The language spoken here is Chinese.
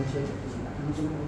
一些东西，他们